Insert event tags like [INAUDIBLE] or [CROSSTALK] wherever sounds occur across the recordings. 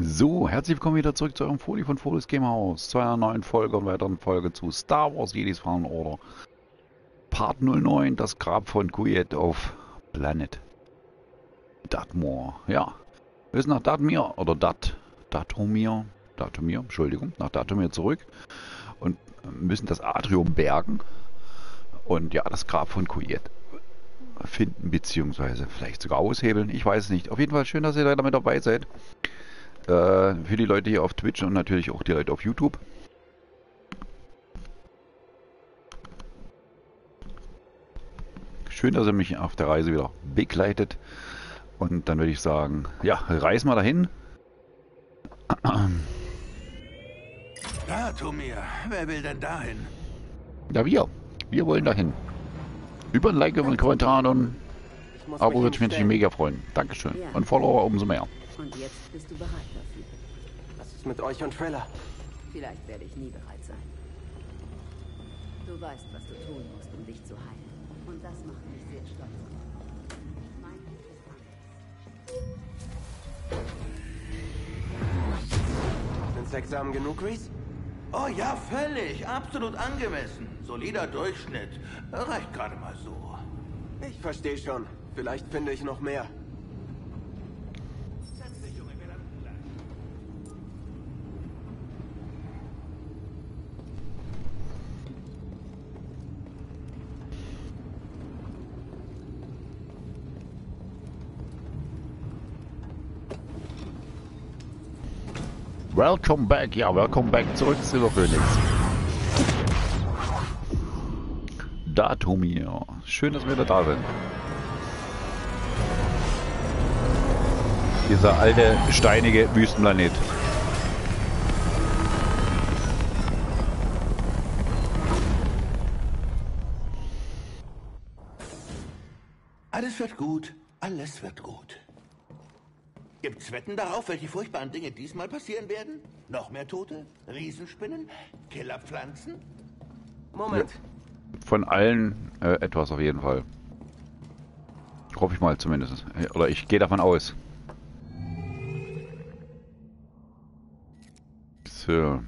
So, herzlich willkommen wieder zurück zu eurem Folie von Folies Gamehouse, zu einer neuen Folge und weiteren Folge zu Star Wars Jedis Fallen Order. Part 09, das Grab von Kuyet auf Planet Datmor. Ja, wir sind nach Datmir, oder Dat, Datomir, Datomir, Entschuldigung, nach Datomir zurück und müssen das Atrium bergen und ja, das Grab von Kuyet finden, beziehungsweise vielleicht sogar aushebeln. Ich weiß es nicht. Auf jeden Fall schön, dass ihr da mit dabei seid. Äh, für die Leute hier auf Twitch und natürlich auch die Leute auf YouTube. Schön, dass ihr mich auf der Reise wieder begleitet. Und dann würde ich sagen, ja, reisen wir dahin. Ja, Tomir, wer will denn dahin? Ja, wir. Wir wollen dahin. Über ein Like, über einen Kommentar und muss Abo würde ich mich mega freuen. Dankeschön. Ja. Und Follower umso mehr. Und jetzt bist du bereit dafür. Was ist mit euch und Trailer? Vielleicht werde ich nie bereit sein. Du weißt, was du tun musst, um dich zu heilen. Und das macht mich sehr stolz. Mein Weg ist anders. Sind Examen genug, Reese? Oh ja, völlig. Absolut angemessen. Solider Durchschnitt. Reicht gerade mal so. Ich verstehe schon. Vielleicht finde ich noch mehr. Welcome back. Ja, welcome back zurück, Silver Phoenix. Datumir. Schön, dass wir wieder da sind. Dieser alte, steinige Wüstenplanet. Alles wird gut. Alles wird gut. Gibt's Wetten darauf, welche furchtbaren Dinge diesmal passieren werden? Noch mehr Tote? Riesenspinnen? Killerpflanzen? Moment. Von allen äh, etwas auf jeden Fall. Hoffe ich mal zumindest. Oder ich gehe davon aus. So.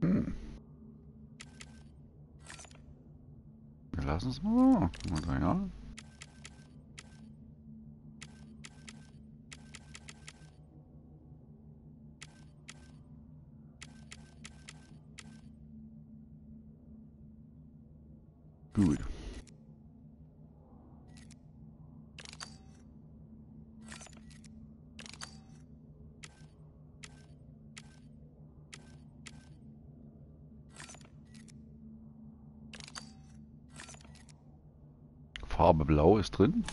Hm. Wir lassen es mal. Material. Gut. Ist drin.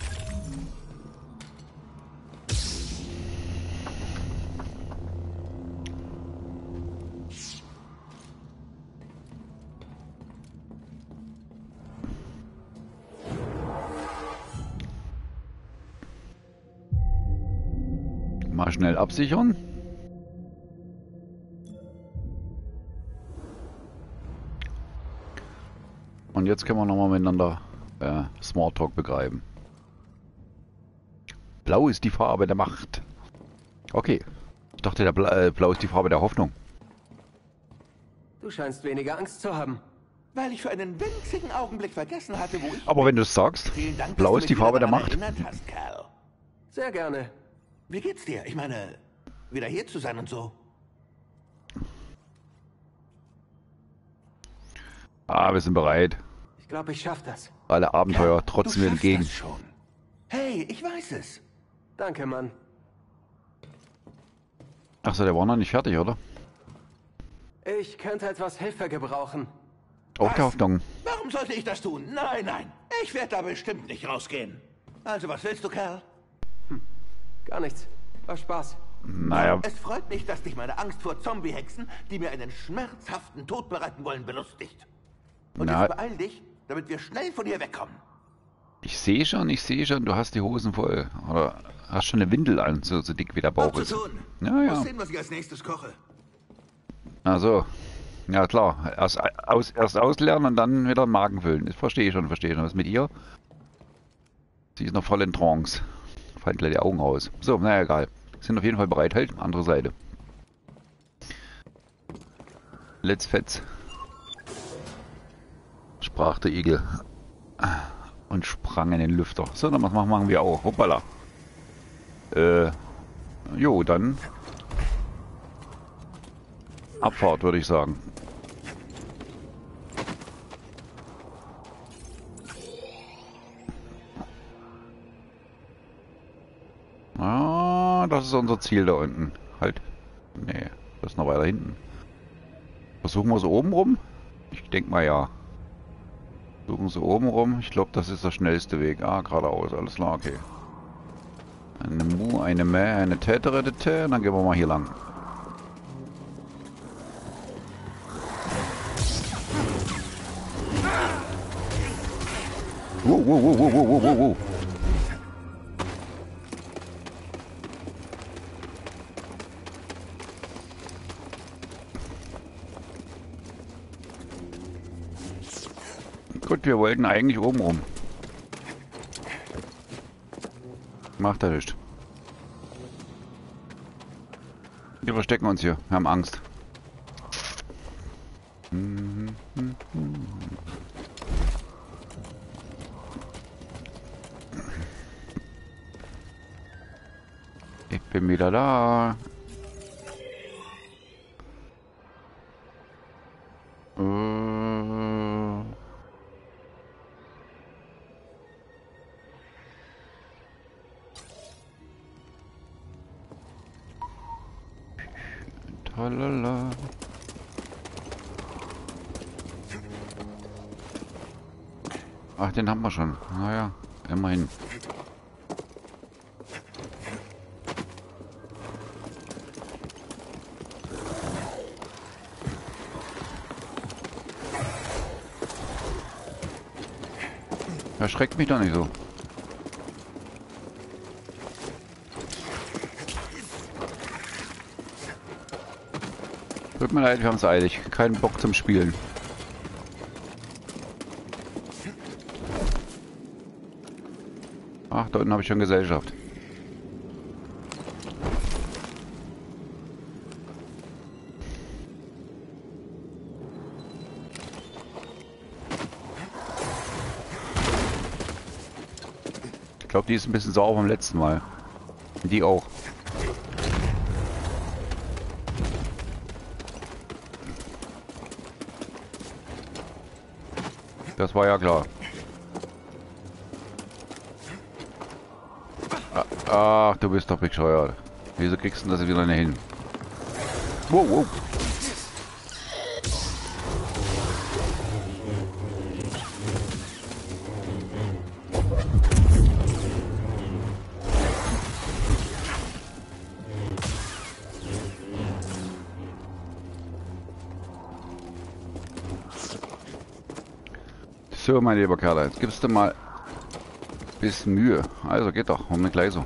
Mal schnell absichern. Und jetzt können wir nochmal miteinander äh, Smalltalk begreifen. Blau ist die Farbe der Macht. Okay. Ich dachte, der Bla äh, Blau ist die Farbe der Hoffnung. Du scheinst weniger Angst zu haben. Weil ich für einen winzigen Augenblick vergessen hatte, wo ich... Aber wenn du es sagst, Dank, Blau ist die Farbe der Macht. hast. Sehr gerne. Wie geht's dir? Ich meine, wieder hier zu sein und so. Ah, wir sind bereit. Ich glaube, ich schaff das. Alle Abenteuer Kerl, trotzen schaffst entgegen. schon. Hey, ich weiß es. Danke, Mann. Achso, der war noch nicht fertig, oder? Ich könnte etwas Hilfe gebrauchen. Auf Was? der Hoffnung. Warum sollte ich das tun? Nein, nein. Ich werde da bestimmt nicht rausgehen. Also, was willst du, Kerl? Gar nichts. War Spaß. Naja, Es freut mich, dass dich meine Angst vor Zombie-Hexen, die mir einen schmerzhaften Tod bereiten wollen, belustigt. Und Na- jetzt beeil dich, damit wir schnell von hier wegkommen. ich sehe schon, ich sehe schon, du hast die Hosen voll. Oder hast schon eine Windel an, so, so dick wie der Bauch ist. Ja, ja. sehen, was ich als nächstes koche. Also, ja klar. Erst, aus, erst auslernen und dann wieder Magen füllen. Das verstehe ich schon, verstehe ich schon. Was mit ihr? Sie ist noch voll in Trance. Fallen gleich die Augen aus. So, naja, egal. Sind auf jeden Fall bereit. Halt, andere Seite. Let's fetz. Sprach der Igel. Und sprang in den Lüfter. So, dann machen wir auch. Hoppala. Äh, jo, dann Abfahrt, würde ich sagen. Ah, das ist unser Ziel da unten. Halt. Nee, das ist noch weiter hinten. Versuchen wir es oben rum? Ich denke mal ja. Versuchen sie oben rum. Ich glaube, das ist der schnellste Weg. Ah, geradeaus. Alles klar, okay. Eine Mu, eine Mä, eine Tätere, und dann gehen wir mal hier lang. Wow, wow, wow, wow, wow, wow, wow. Gut, wir wollten eigentlich oben rum. Macht er nicht. Wir verstecken uns hier. Wir haben Angst. Ich bin wieder da. Haben wir schon. Naja, immerhin. Erschreckt mich doch nicht so. Tut mir leid, wir haben es eilig. Keinen Bock zum Spielen. Da unten habe ich schon Gesellschaft. Ich glaube, die ist ein bisschen sauer vom letzten Mal. Die auch. Das war ja klar. Ach, du bist doch bescheuert. Wieso kriegst du das wieder nicht hin? Wow, wow. So, mein lieber Kerl, jetzt gibst du mal bisschen Mühe. Also geht doch, Moment gleich so.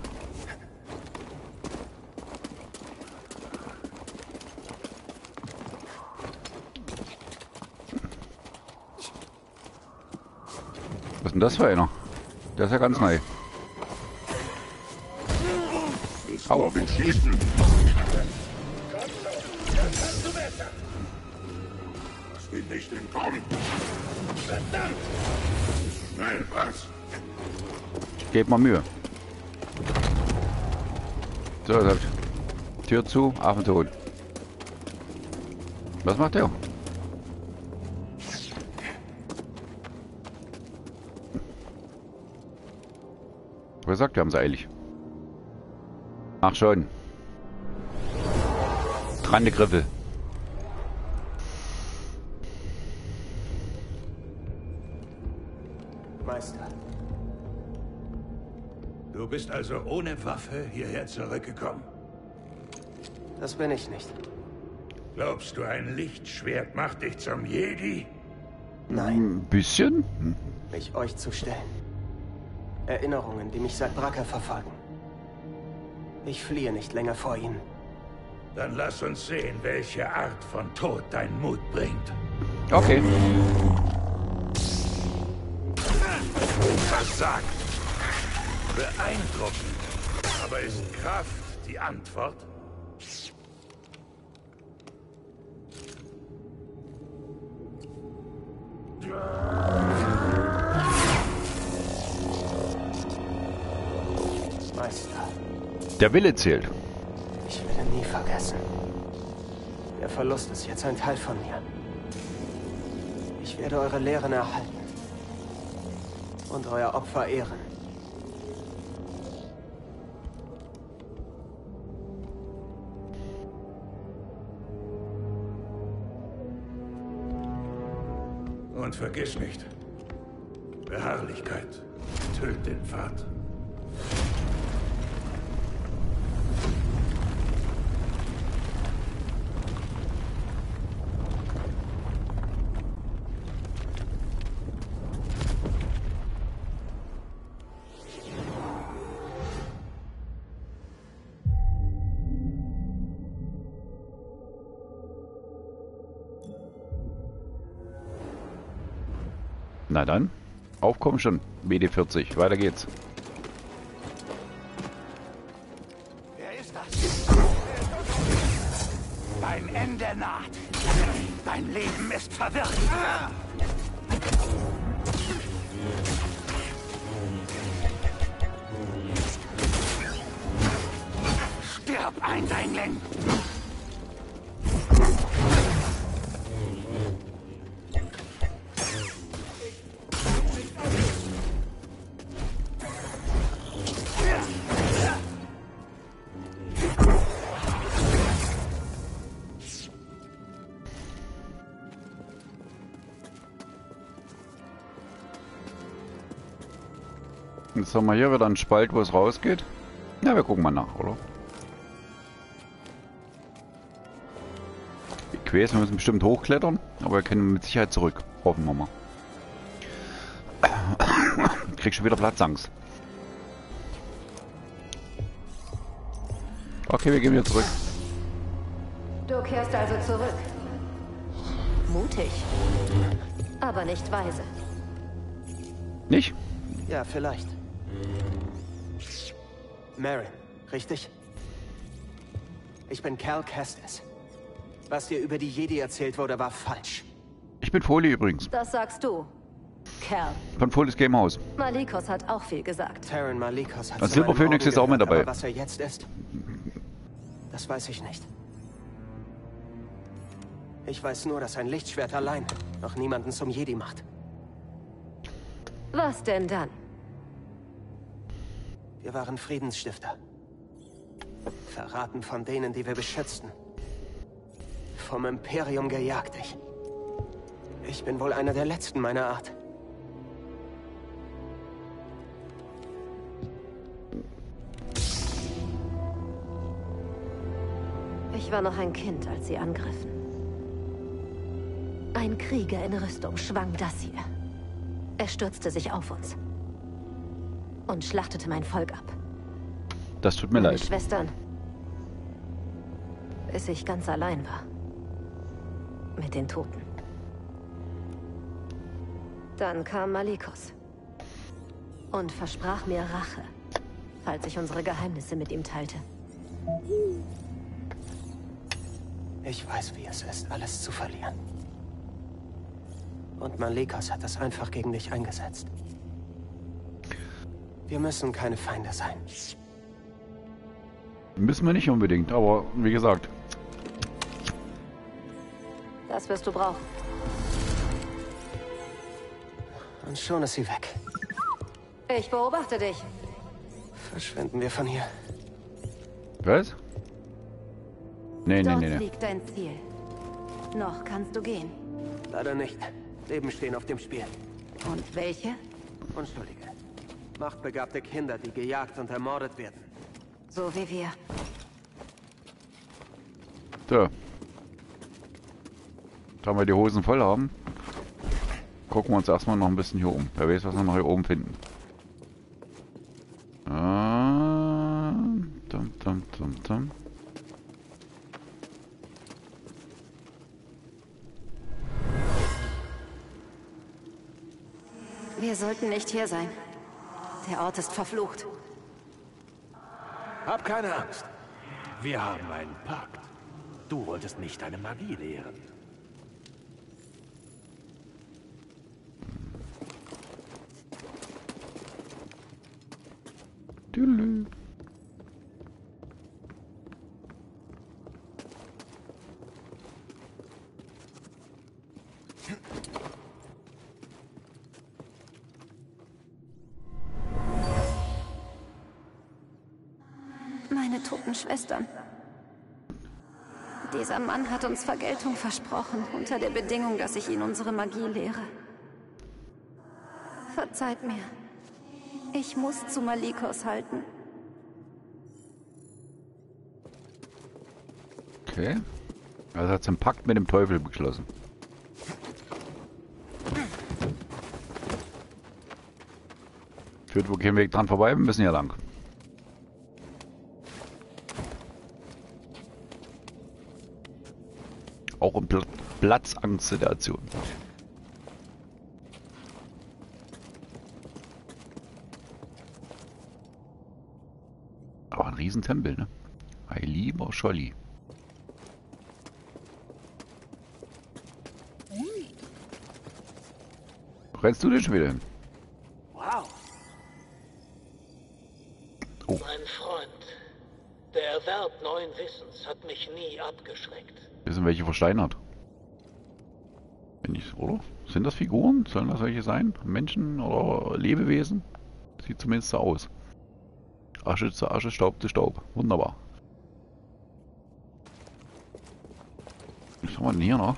Was ist denn das für einer? Der ist ja ganz neu. Au. bin nicht entkommen. Verdammt! Schnell, was? Gebt mal Mühe. So, sagt. Tür zu, Affen tot. Was macht der? Wer sagt, wir haben es eilig? Ach schon. Grande Griffel. Also ohne Waffe hierher zurückgekommen. Das bin ich nicht. Glaubst du, ein Lichtschwert macht dich zum Jedi? Nein, Ein bisschen? mich euch zu stellen. Erinnerungen, die mich seit Bracker verfolgen. Ich fliehe nicht länger vor ihnen. Dann lass uns sehen, welche Art von Tod dein Mut bringt. Okay. Versagt. Beeindruckend. Aber ist Kraft die Antwort? Meister, Der Wille zählt. ich werde nie vergessen. Der Verlust ist jetzt ein Teil von mir. Ich werde eure Lehren erhalten. Und euer Opfer ehren. Vergiss nicht, Beharrlichkeit tötet den Pfad. Na dann, aufkommen schon. BD40, weiter geht's. Wer ist das? Dein Ende naht. Dein Leben ist verwirrt. Stirb, Eindringling! Jetzt haben wir hier wieder einen Spalt, wo es rausgeht. Ja, wir gucken mal nach, oder? Ich weiß, wir müssen bestimmt hochklettern, aber wir können mit Sicherheit zurück. Hoffen wir mal. [COUGHS] Krieg schon wieder Platzangst. Okay, wir gehen wieder zurück. Du kehrst also zurück. Mutig. Aber nicht weise. Nicht? Ja, vielleicht. Marin, richtig? Ich bin Cal Kestis. Was dir über die Jedi erzählt wurde, war falsch. Ich bin Folie übrigens. Das sagst du. Kerl. Von Folies Gamehouse. Malikos hat auch viel gesagt. Taron Malikos hat meinen Silberphönix Augen ist auch mit dabei. Was er jetzt ist, das weiß ich nicht. Ich weiß nur, dass ein Lichtschwert allein noch niemanden zum Jedi macht. Was denn dann? Wir waren Friedensstifter. Verraten von denen, die wir beschützten. Vom Imperium gejagt. Ich. Ich bin wohl einer der letzten meiner Art. Ich war noch ein Kind, als sie angriffen. Ein Krieger in Rüstung schwang das hier. Er stürzte sich auf uns. Und schlachtete mein Volk ab. Das tut mir Meine leid. Schwestern. Bis ich ganz allein war. Mit den Toten. Dann kam Malikos. Und versprach mir Rache, falls ich unsere Geheimnisse mit ihm teilte. Ich weiß, wie es ist, alles zu verlieren. Und Malikos hat das einfach gegen dich eingesetzt. Wir müssen keine Feinde sein. Müssen wir nicht unbedingt, aber wie gesagt, Das wirst du brauchen. Und schon ist sie weg. Ich beobachte dich. Verschwinden wir von hier. was? Nee, nee, Dort nee, nee. liegt dein Ziel. Noch kannst du gehen. Leider nicht. Leben stehen auf dem Spiel. Und welche? Unschuldige. Machtbegabte Kinder, die gejagt und ermordet werden. So wie wir. So. Da wir die Hosen voll haben, gucken wir uns erstmal noch ein bisschen hier um. Wer weiß, was wir noch hier oben finden. Ah, dum, dum, dum, dum. Wir sollten nicht hier sein. Der Ort ist verflucht. Hab keine Angst. Wir haben einen Pakt. Du wolltest mich deine Magie lehren. Tüdelü. Schwestern. Dieser Mann hat uns Vergeltung versprochen, unter der Bedingung, dass ich ihn unsere Magie lehre. Verzeiht mir. Ich muss zu Malikos halten. Okay. Also hat sie einen Pakt mit dem Teufel beschlossen. Führt wohl kein Weg dran vorbei, wir müssen hier lang. Auch in Pl Platzangstsituation. Aber ein Riesentempel, ne? Ein lieber Scholli. Rennst du denn schon wieder hin? Wow. Mein Freund, der Erwerb neuen Wissens hat mich nie abgeschreckt. Hier sind welche versteinert. Wenn ich, oder? Sind das Figuren? Sollen das welche sein? Menschen oder Lebewesen? Sieht zumindest so aus. Asche zu Asche, Staub zu Staub. Wunderbar. Was haben wir denn hier noch?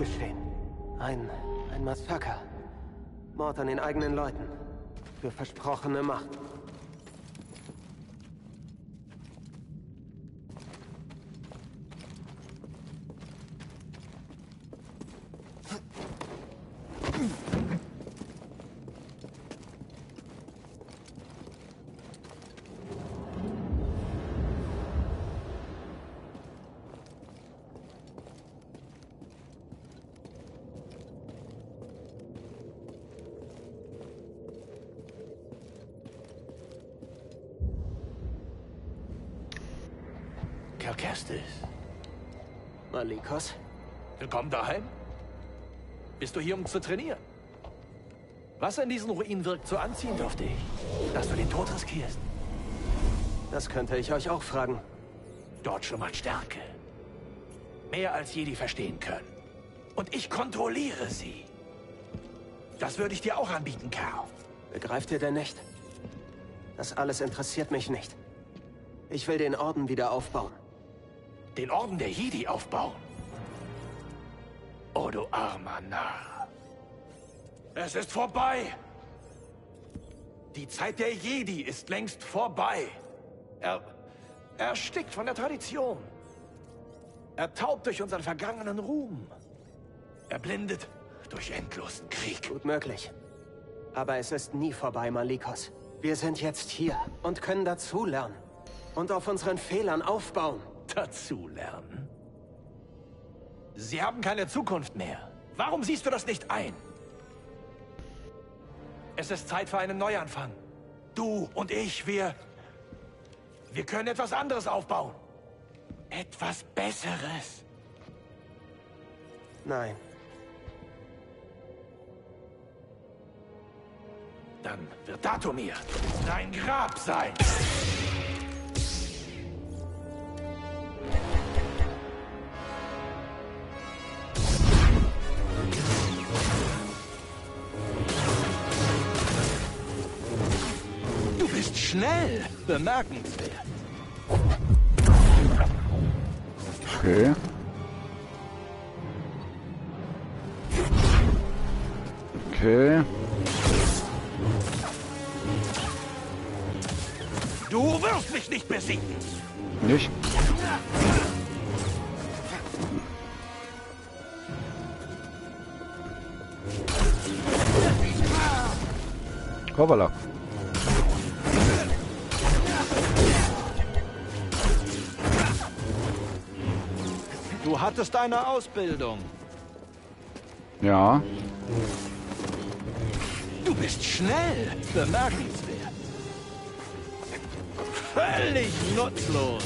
Geschehen. Ein, ein Massaker. Mord an den eigenen Leuten. Für versprochene Macht. Malikos? Willkommen daheim. Bist du hier, um zu trainieren? Was in diesen Ruinen wirkt so anziehend auf dich, dass du den Tod riskierst? Das könnte ich euch auch fragen. Dort schlummert Stärke. Mehr als Jedi verstehen können. Und ich kontrolliere sie. Das würde ich dir auch anbieten, Kerl. Begreift ihr denn nicht? Das alles interessiert mich nicht. Ich will den Orden wieder aufbauen. Den Orden der Jedi aufbauen. Oh, du armer Narr. Es ist vorbei. Die Zeit der Jedi ist längst vorbei. Er... Er erstickt von der Tradition. Ertaubt durch unseren vergangenen Ruhm. Erblindet durch endlosen Krieg. Gut möglich. Aber es ist nie vorbei, Malikos. Wir sind jetzt hier und können dazulernen. Und auf unseren Fehlern aufbauen. Dazulernen. Sie haben keine Zukunft mehr. Warum siehst du das nicht ein? Es ist Zeit für einen Neuanfang. Du und ich, wir... Wir können etwas anderes aufbauen. Etwas Besseres. Nein. Dann wird Datumir dein Grab sein. Schnell. Bemerkenswert. Okay. Okay. Du wirst mich nicht besiegen. Nicht? Hoppala. Du hattest eine Ausbildung. Ja. Du bist schnell. Bemerkenswert. Völlig nutzlos.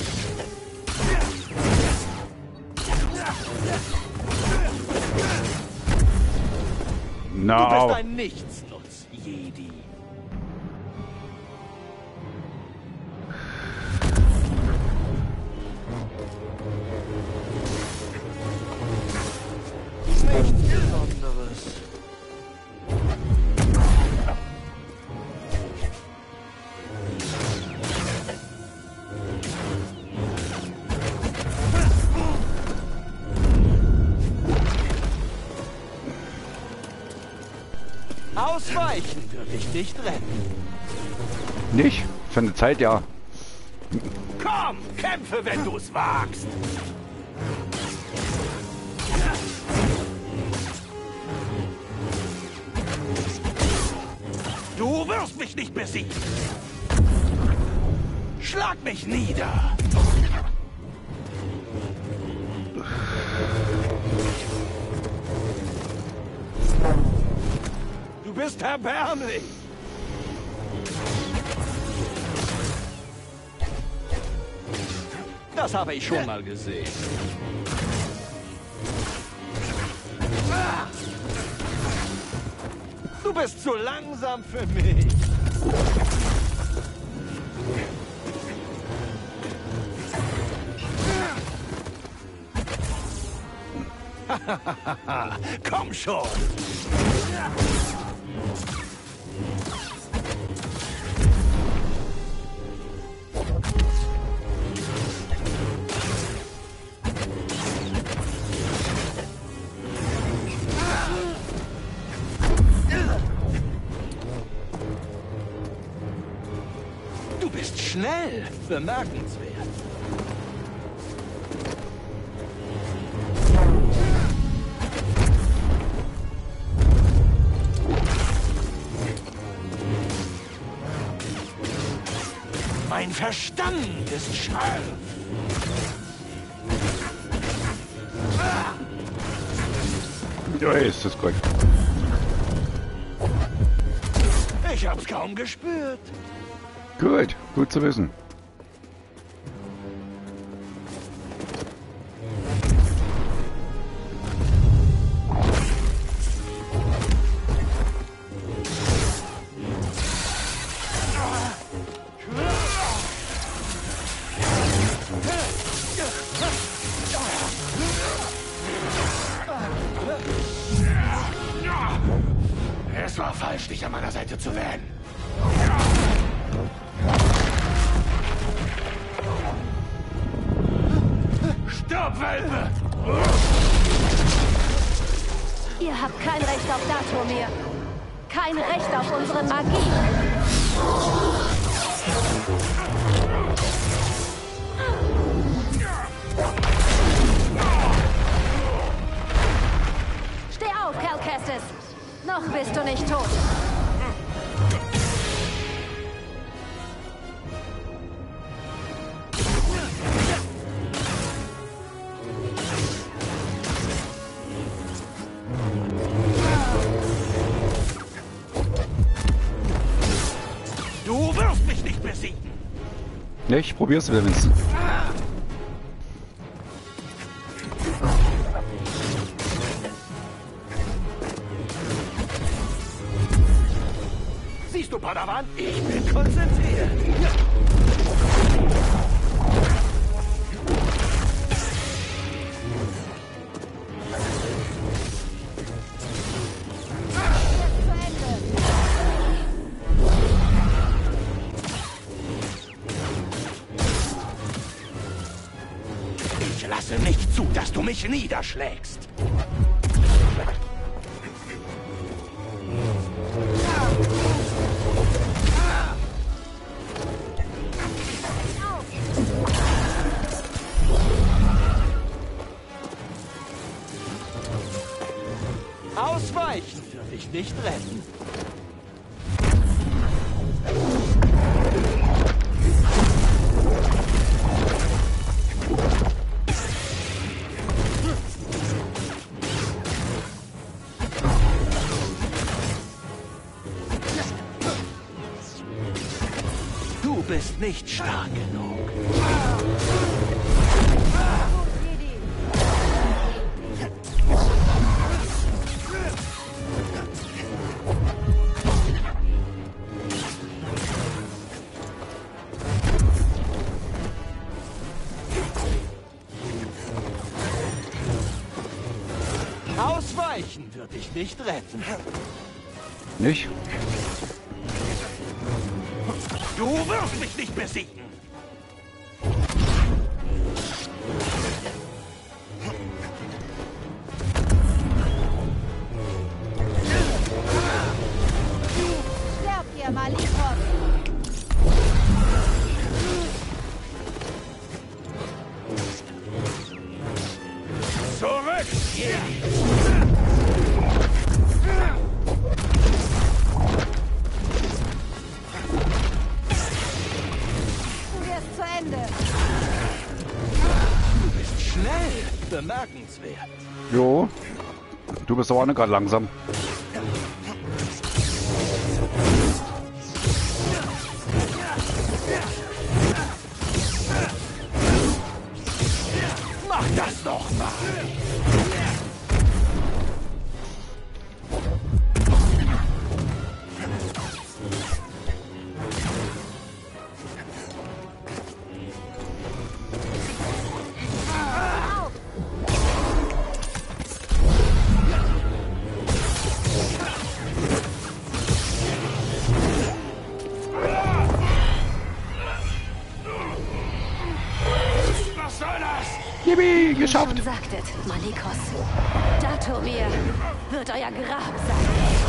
Na, Du bist ein Nichtsnutz, ich nicht retten. nicht? Für eine Zeit ja. Komm, kämpfe, wenn du's wagst. Du wirst mich nicht besiegen. Schlag mich nieder. Du bist erbärmlich. Das habe ich schon mal gesehen. Du bist zu langsam für mich. [LAUGHS] Komm schon. Bemerkenswert. Mein Verstand ist scharf. Ja, ist das gut. Ich hab's kaum gespürt. Gut, gut zu wissen. Stirb, Welpe! Ihr habt kein Recht auf Datumir. Kein Recht auf unsere Magie. Steh auf, Cal Kestis. Noch bist du nicht tot. Ja, ich probier's wieder, Vincent. niederschlägst. Ausweichen! Ich nicht recht. Bist nicht stark genug. Ausweichen wird dich nicht retten. Nicht? Wirst Du bist aber auch nicht gerade langsam. Yippie, geschafft. Schon sagtet, Malikos. Datomir wird euer Grab sein.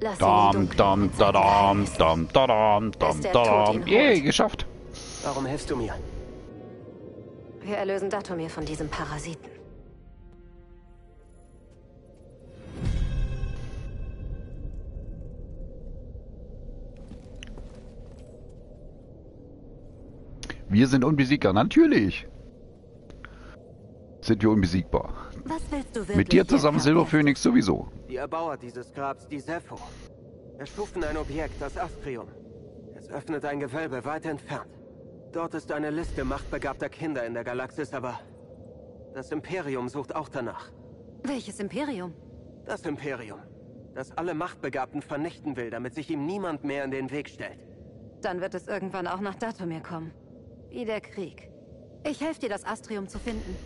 Lass ihn Dam, dam, da, dam, dam, da, dam, dam, da, dam. ihn. Yay, geschafft. Warum hilfst du mir? Wir erlösen Datomir von diesem Parasiten. Wir sind unbesiegbar, natürlich. Sind wir unbesiegbar. Was willst du Mit dir zusammen? Silberphönix sowieso. Die Erbauer dieses Grabs, die Sepho. Erstuften ein Objekt, das Astrium. Es öffnet ein Gewölbe weit entfernt. Dort ist eine Liste machtbegabter Kinder in der Galaxis, aber das Imperium sucht auch danach. Welches Imperium? Das Imperium, das alle Machtbegabten vernichten will, damit sich ihm niemand mehr in den Weg stellt. Dann wird es irgendwann auch nach Datomir kommen. Wie der Krieg. Ich helfe dir, das Astrium zu finden.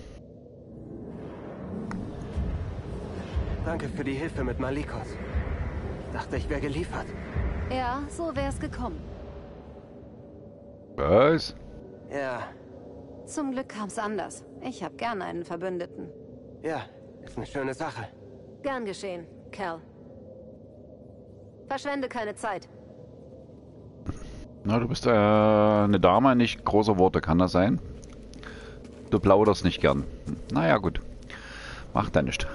Danke für die Hilfe mit Malikos. Dachte, ich wäre geliefert. Ja, so wär's gekommen. Was? Ja, Zum Glück kam's anders. Ich hab gern einen Verbündeten. ja, ist eine schöne Sache. Gern geschehen, Cal. Verschwende keine Zeit. Na, du bist äh, eine Dame, nicht große Worte, kann das sein? Du plauderst nicht gern. Naja, gut. Macht ja nichts.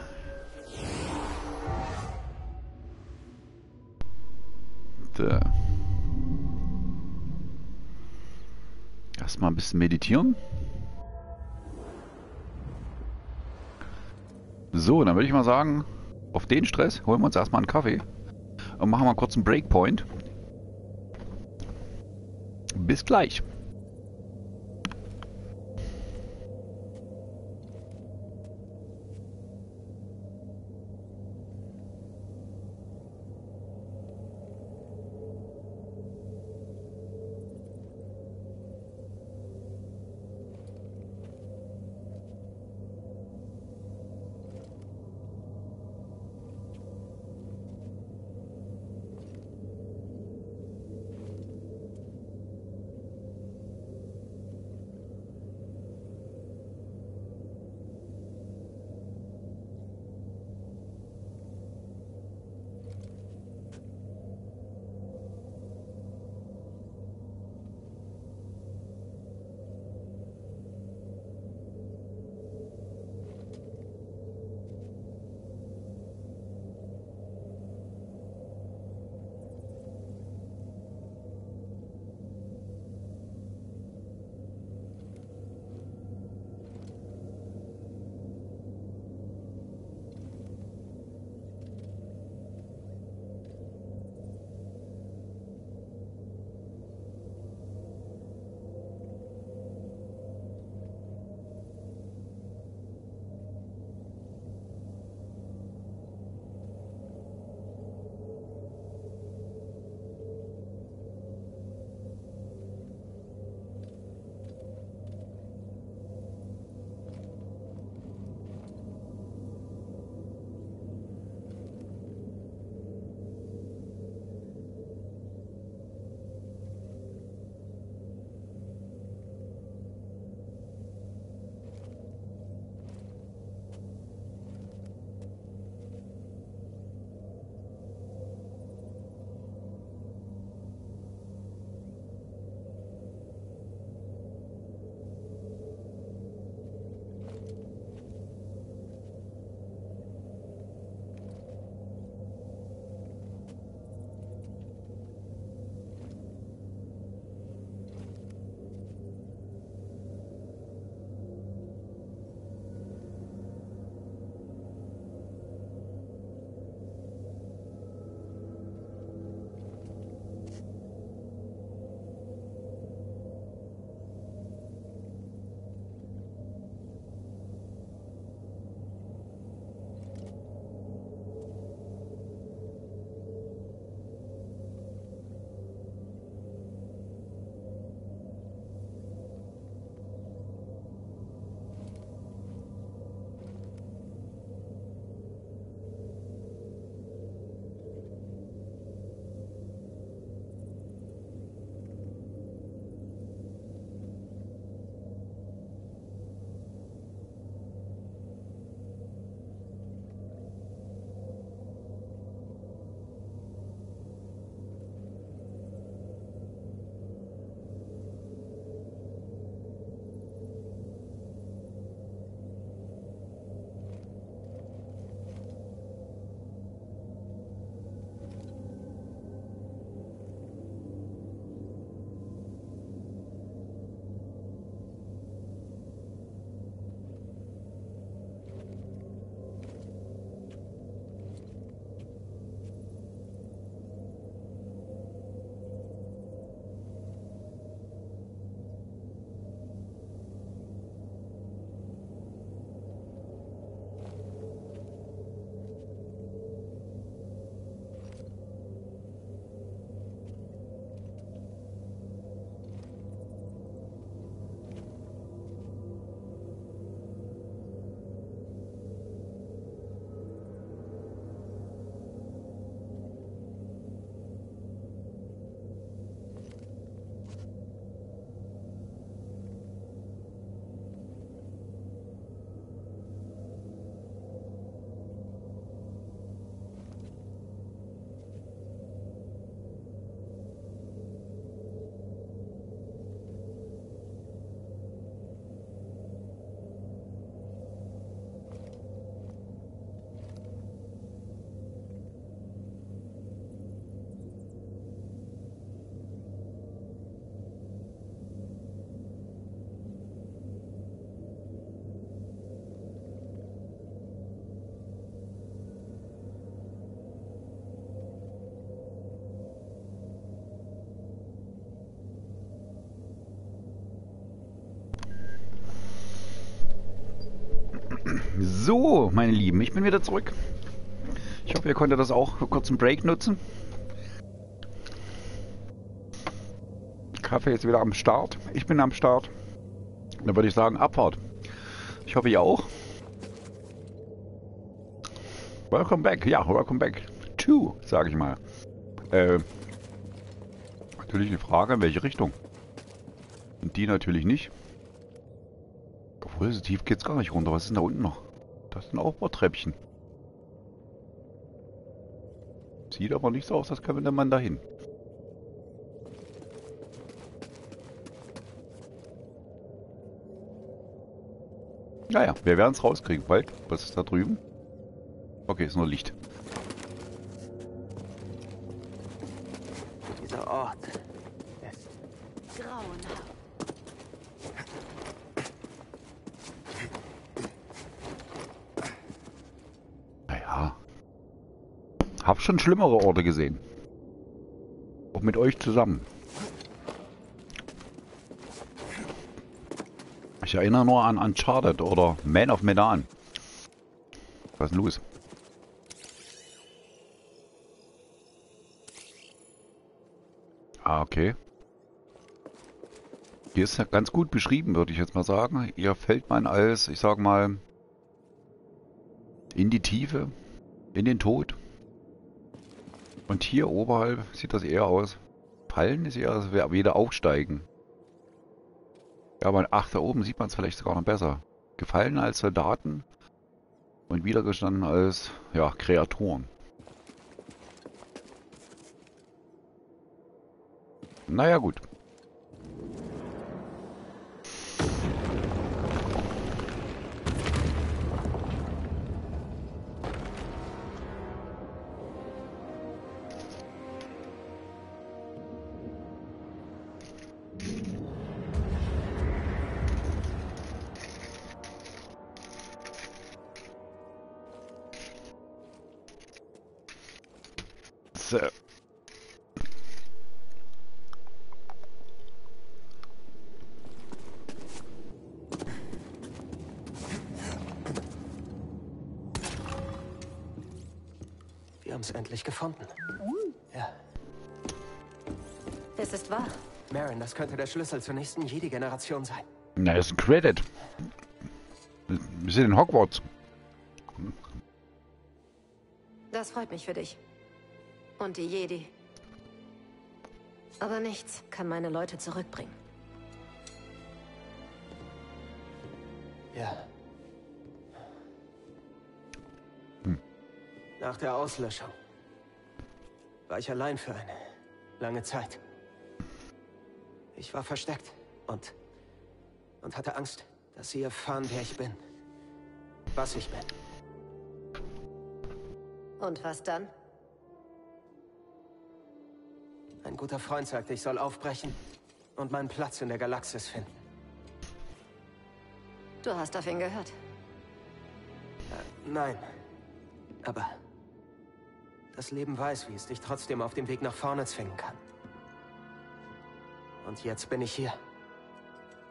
So. Erstmal ein bisschen meditieren. So, dann würde ich mal sagen, auf den Stress holen wir uns erstmal einen Kaffee und machen mal kurz einen Breakpoint. Bis gleich. So, meine Lieben, ich bin wieder zurück. Ich hoffe, ihr konntet das auch für kurz einen Break nutzen. Kaffee ist wieder am Start. Ich bin am Start. Dann würde ich sagen, Abfahrt. Ich hoffe, ihr auch. Welcome back. Ja, welcome back. To, sage ich mal. Äh, natürlich eine Frage, in welche Richtung? Und die natürlich nicht. Obwohl, so tief geht's gar nicht runter. Was ist denn da unten noch? Das sind Aufbautreppchen. Sieht aber nicht so aus, als könnte man dahin. Naja, wir werden es rauskriegen. Bald. Was ist da drüben? Okay, ist nur Licht. Dieser Ort ist Grauenhaft. Naja. Hab schon schlimmere Orte gesehen. Auch mit euch zusammen. Ich erinnere nur an Uncharted oder Man of Medan. Was ist denn los? Ah, okay. Hier ist ja ganz gut beschrieben, würde ich jetzt mal sagen. Hier fällt man als, ich sag mal, in die Tiefe, in den Tod. Und hier oberhalb sieht das eher aus. Fallen ist eher, als wäre wieder aufsteigen. Ja, aber ach, da oben sieht man es vielleicht sogar noch besser. Gefallen als Soldaten und wiedergestanden als, ja, Kreaturen. Naja, gut. Könnte der Schlüssel zur nächsten Jedi-Generation sein. Na, das ist ein Credit. Wir sind in Hogwarts. Das freut mich für dich. Und die Jedi. Aber nichts kann meine Leute zurückbringen. Ja. Nach der Auslöschung war ich allein für eine lange Zeit. Ich war versteckt und und hatte Angst, dass sie erfahren, wer ich bin. Was ich bin. Und was dann? Ein guter Freund sagte, ich soll aufbrechen und meinen Platz in der Galaxis finden. Du hast auf ihn gehört. Nein. Aber das Leben weiß, wie es dich trotzdem auf dem Weg nach vorne zwingen kann. Und jetzt bin ich hier.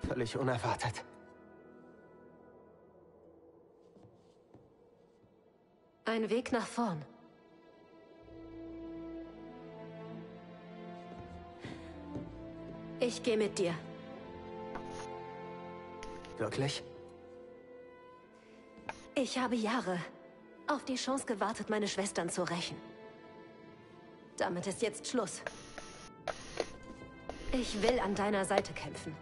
Völlig unerwartet. Ein Weg nach vorn. Ich gehe mit dir. Wirklich? Ich habe Jahre auf die Chance gewartet, meine Schwestern zu rächen. Damit ist jetzt Schluss. Ich will an deiner Seite kämpfen.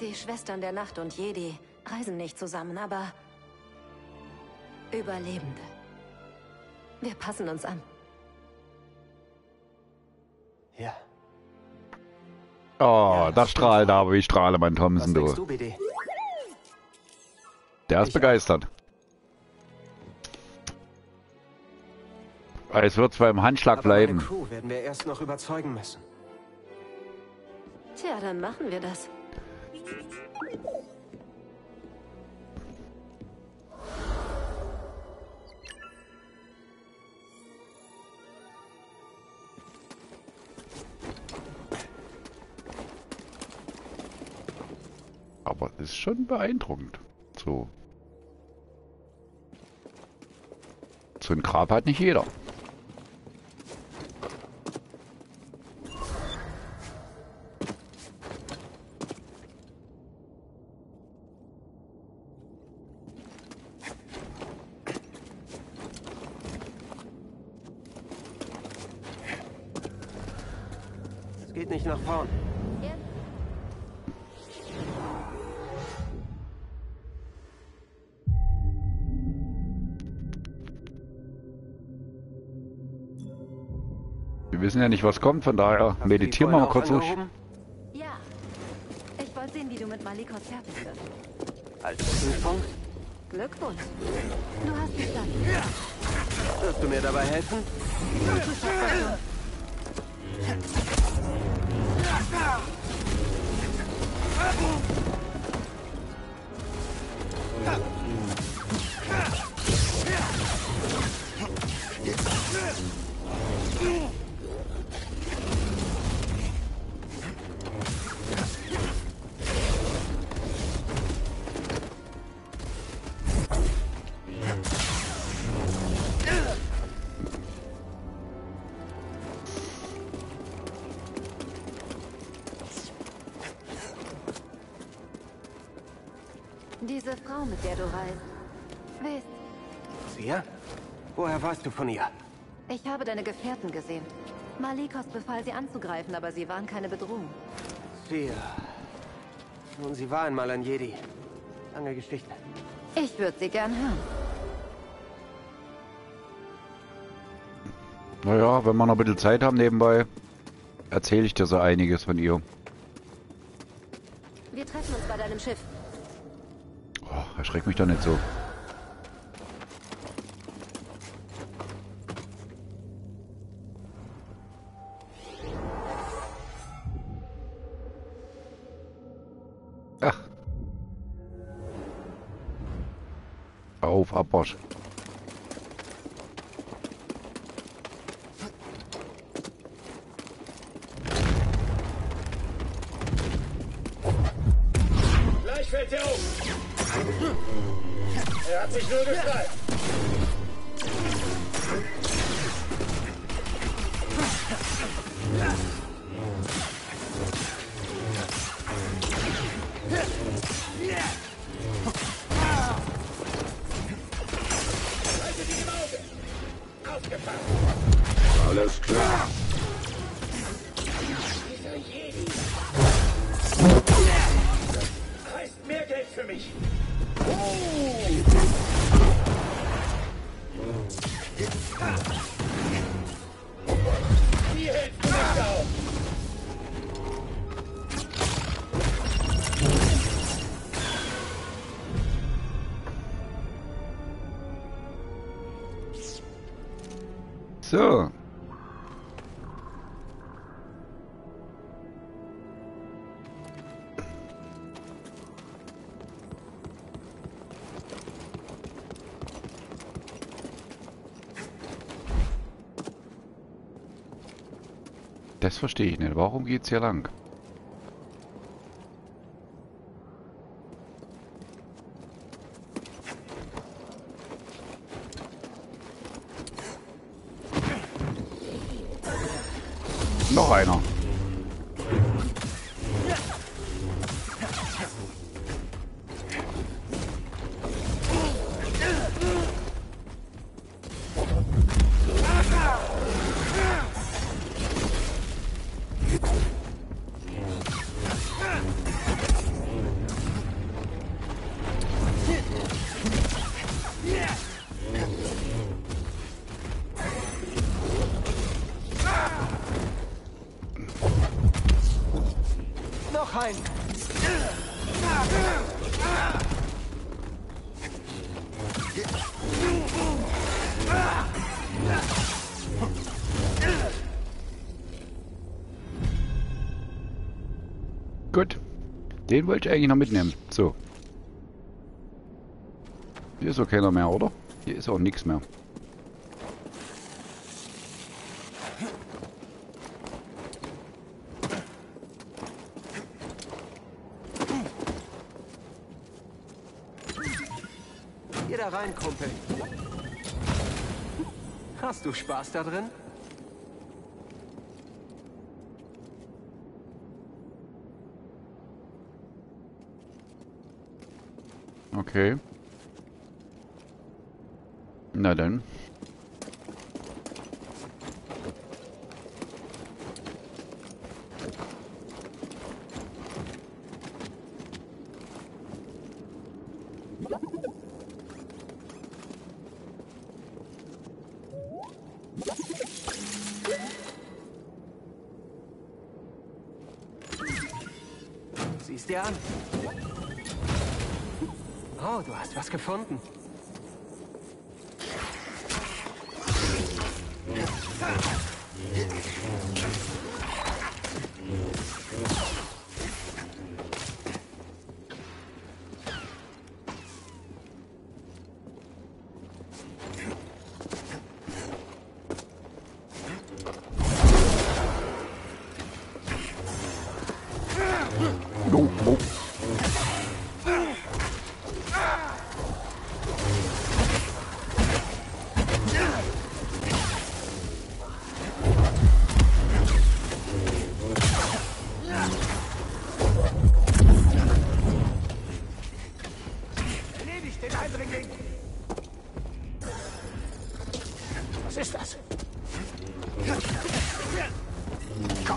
Die Schwestern der Nacht und Jedi reisen nicht zusammen, aber Überlebende. Wir passen uns an. Ja. Oh, Ja, das strahlt aber wie strahle mein Thompson, du. du, BD? Der ist Ich- begeistert. Es wird zwar im Handschlag Aber bleiben. Crew werden wir erst noch überzeugen müssen. Tja, dann machen wir das. Aber es ist schon beeindruckend. So. So ein Grab hat nicht jeder. Wissen ja nicht, was kommt, von daher meditieren wir mal kurz durch. Ja. Ich wollte sehen, wie du mit Malikos fertig wirst. Als Prüfung? Glückwunsch. Du hast bestanden. Wirst du mir dabei helfen? Diese Frau, mit der du reist. Wer ist Wir? Woher weißt du von ihr? Ich habe deine Gefährten gesehen. Malikos befahl sie anzugreifen, aber sie waren keine Bedrohung. Sie. äh, Nun, sie war einmal ein Jedi. Lange Geschichte. Ich würde sie gern hören. Naja, wenn wir noch ein bisschen Zeit haben nebenbei, erzähle ich dir so einiges von ihr. Wir treffen uns bei deinem Schiff. Erschreck mich doch nicht so. Ach. Auf, Abwasch. go to So. Das verstehe ich nicht. Warum geht's hier lang? Wollte ich eigentlich noch mitnehmen. So. Hier ist auch keiner mehr, oder? Hier ist auch nichts mehr. wieder rein, Kumpel. Hast du Spaß da drin? Okay. Na dann. Hast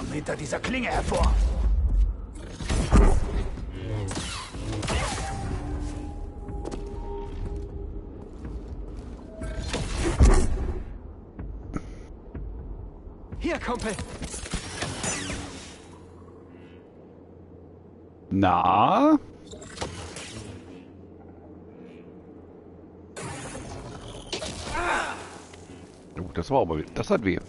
Komm hinter dieser Klinge hervor! Hier, Kumpel. Na? Das war aber, das hat weh.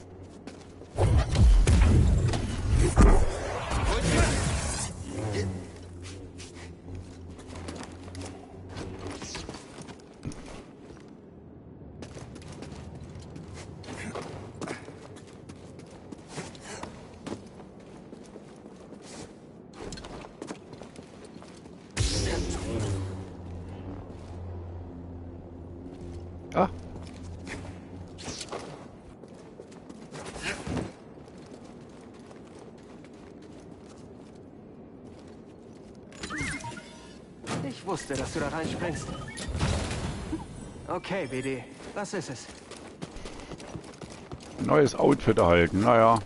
BD. Was ist es? Neues Outfit erhalten, naja.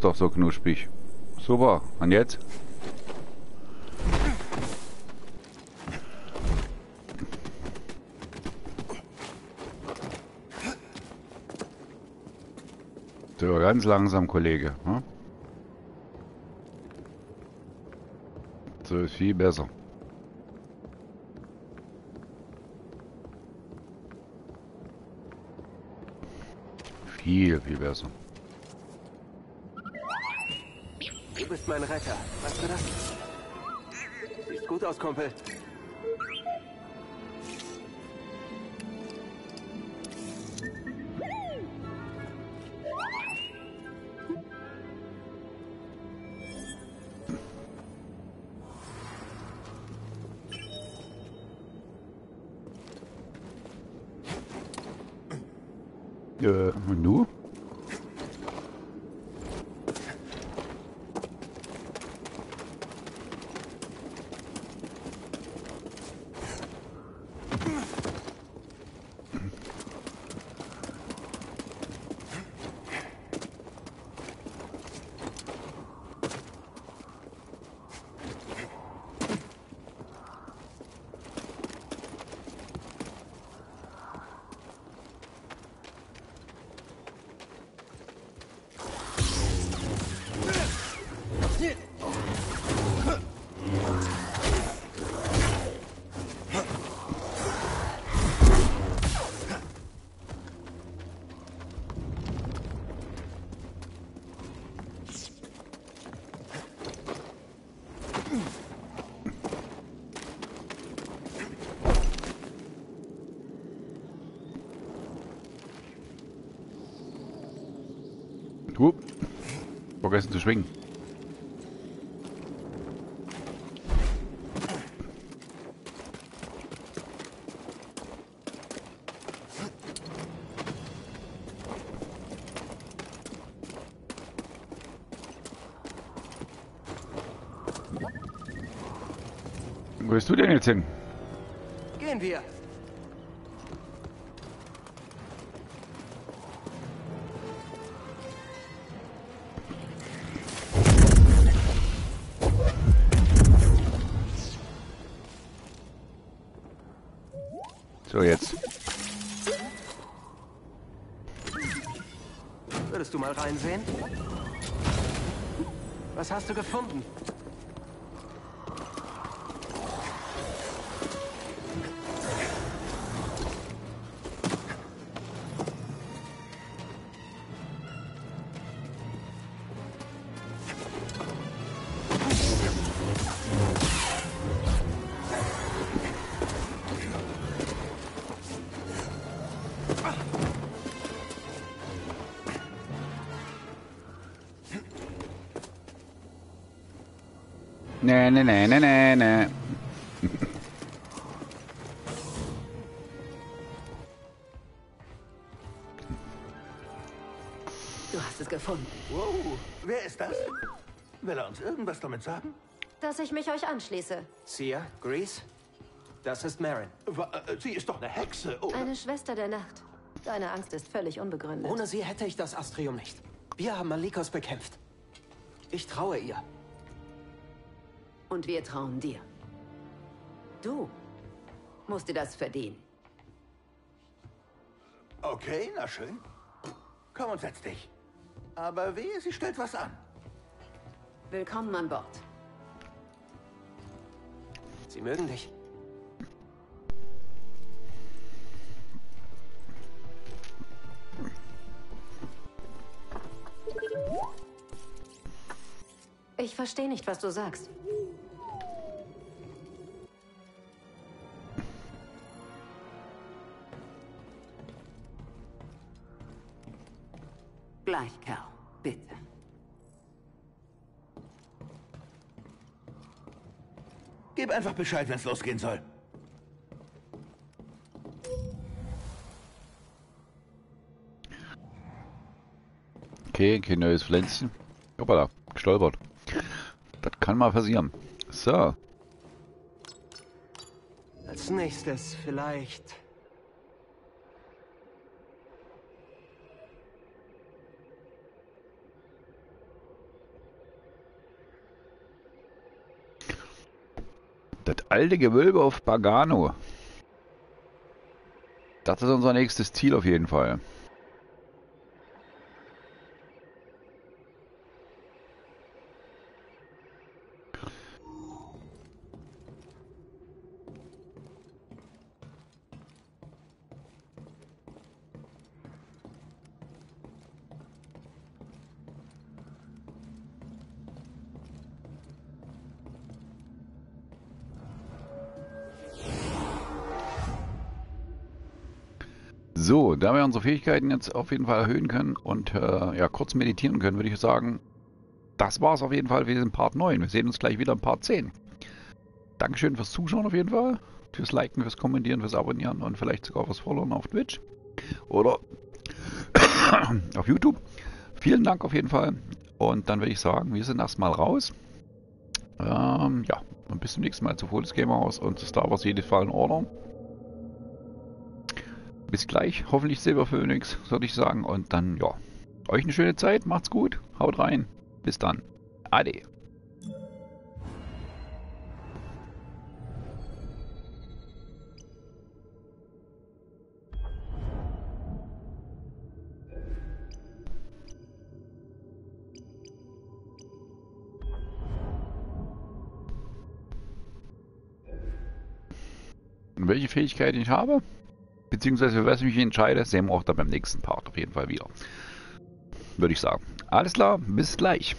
Bist doch so knusprig. Super. Und jetzt? So, ganz langsam, Kollege. Hm? So ist viel besser. Viel, viel besser. Du bist mein Retter. Weißt du das? Siehst gut aus, Kumpel. Du, vergessen zu schwingen. Wo bist du denn jetzt hin? Gehen wir. Nee, nee, nee, nee, nee, nee. Du hast es gefunden. Wow, wer ist das? Will er uns irgendwas damit sagen? Dass ich mich euch anschließe. Sia, Grease, das ist Marin. Äh, Sie ist doch eine Hexe. Oh, Eine Schwester der Nacht. Deine Angst ist völlig unbegründet. Ohne sie hätte ich das Astrium nicht. Wir haben Malikos bekämpft. Ich traue ihr. Und wir trauen dir. Du musst dir das verdienen. okay, na schön. Komm und setz dich. Aber wehe, sie stellt was an. Willkommen an Bord. Sie mögen dich. Ich verstehe nicht, was du sagst. Gleich, Kerl. Bitte. Gib einfach Bescheid, wenn's losgehen soll. Okay, kein neues Pflänzchen. Hoppala, gestolpert. Das kann mal passieren. So, Als nächstes vielleicht. Das alte Gewölbe auf Pagano. Das ist unser nächstes Ziel auf jeden Fall. So, da wir unsere Fähigkeiten jetzt auf jeden Fall erhöhen können und äh, ja, kurz meditieren können, würde ich sagen, das war es auf jeden Fall für diesen Part 9. Wir sehen uns gleich wieder im Part 10. Dankeschön fürs Zuschauen auf jeden Fall, fürs Liken, fürs Kommentieren, fürs Abonnieren und vielleicht sogar fürs Followen auf Twitch oder [COUGHS] auf YouTube. Vielen Dank auf jeden Fall. Und dann würde ich sagen, wir sind erstmal raus. Ähm, ja, und bis zum nächsten Mal zu Folis Gamer House und zu Star Wars Jedi Fallen Order. Bis gleich, hoffentlich Silber Phoenix, würde ich sagen. Und dann, ja, euch eine schöne Zeit, macht's gut, haut rein. Bis dann. Ade. Welche Fähigkeiten ich habe, beziehungsweise für was ich mich entscheide, sehen wir auch dann beim nächsten Part auf jeden Fall wieder. Würde ich sagen. Alles klar, bis gleich.